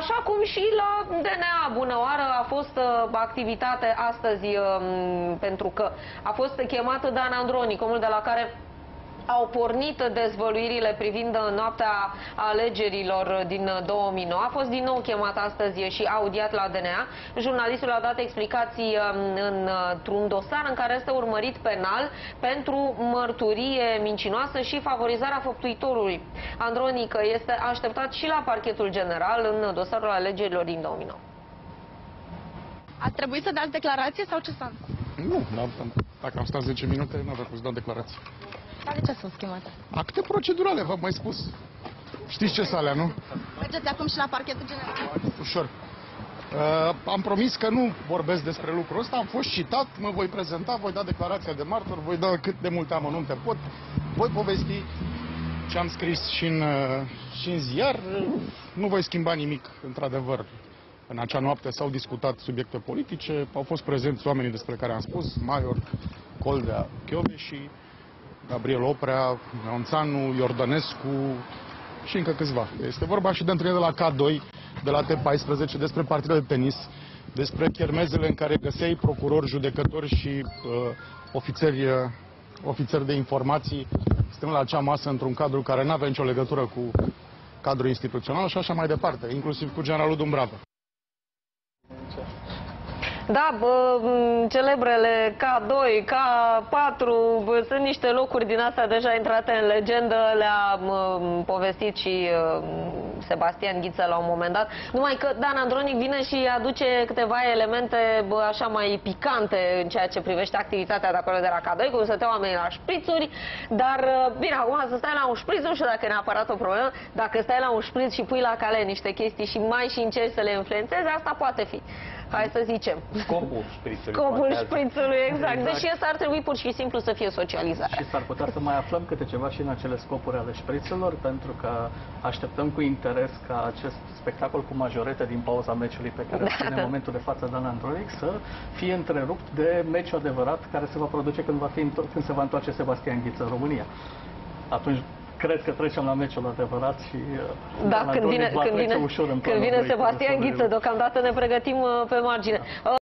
Așa cum și la DNA, bună oară, a fost uh, activitate astăzi, uh, pentru că a fost chemată Dan Andronic, omul de la care au pornit dezvăluirile privind noaptea alegerilor din 2009. A fost din nou chemat astăzi și audiat la DNA. Jurnalistul a dat explicații um, într-un dosar în care este urmărit penal pentru mărturie mincinoasă și favorizarea făptuitorului. Andronică este așteptat și la parchetul general în dosarul alegerilor din 2009. Ați trebuit să dați declarație sau ce s-a Nu, dacă am stat 10 minute, nu aveam să dau declarație. Dar de ce sunt schemate? Acte procedurale, v-am mai spus. Știți ce alea, nu? Mergeți acum și la parchetul general. Ușor. Uh, am promis că nu vorbesc despre lucrul ăsta, am fost citat, mă voi prezenta, voi da declarația de martor, voi da cât de multe amănunte pot, voi povesti ce am scris și în, uh, și în ziar. Nu voi schimba nimic, într-adevăr. În acea noapte s-au discutat subiecte politice, au fost prezenți oamenii despre care am spus, Maior, Coldea, și Gabriel Oprea, Neonțanu, Iordănescu și încă câțiva. Este vorba și de întâlnire de la K2, de la T14, despre partidele de tenis, despre chermezele în care găseai procurori, judecători și uh, ofițeri, uh, ofițeri de informații stând la acea masă într-un cadru care nu avea nicio legătură cu cadrul instituțional și așa mai departe, inclusiv cu generalul Dumbravă. Da, bă, celebrele K2, K4, bă, sunt niște locuri din astea deja intrate în legendă, le-a povestit și uh, Sebastian Ghiță la un moment dat. Numai că Dan Andronic vine și aduce câteva elemente bă, așa mai picante în ceea ce privește activitatea de acolo de la K2, cum stăteau oamenii la șprițuri, dar uh, bine, acum să stai la un șpriț, nu știu dacă e neapărat o problemă, dacă stai la un șpriț și pui la cale niște chestii și mai și încerci să le influențezi, asta poate fi. Hai să zicem. Scopul șprițului. Scopul șprițului, exact. exact. Deși asta ar trebui pur și simplu să fie socializare. Și s-ar putea să mai aflăm câte ceva și în acele scopuri ale șprițelor, pentru că așteptăm cu interes ca acest spectacol cu majorete din pauza meciului pe care da, ține în momentul de față Dan Andronic să fie întrerupt de meciul adevărat care se va produce când, va fi, când se va întoarce Sebastian Ghiță în România. Atunci cred că trecem la meciul adevărat și da, când vine, când vine, ușor în când vine Sebastian Ghiță, deocamdată ne pregătim uh, pe margine. Da.